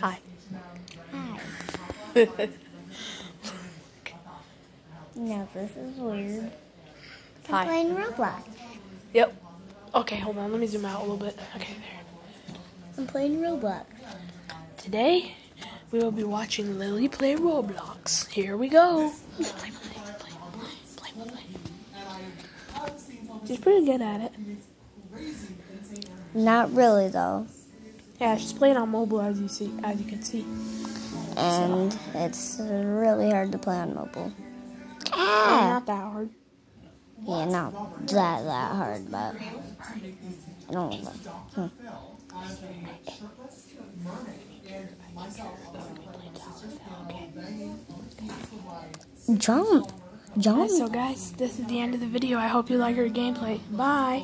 Hi. Hi. No, this is weird. I'm Hi. playing Roblox. Yep. Okay, hold on. Let me zoom out a little bit. Okay, there. I'm playing Roblox. Today, we will be watching Lily play Roblox. Here we go. Play, play, play, play, play, play. She's pretty good at it. Not really though. Yeah, she's playing on mobile as you see, as you can see. And it's really hard to play on mobile. Yeah, Ah! not that hard. Yeah, not that that hard, but I don't know. Hmm. Jump! Jump! So guys, this is the end of the video. I hope you like our gameplay. Bye.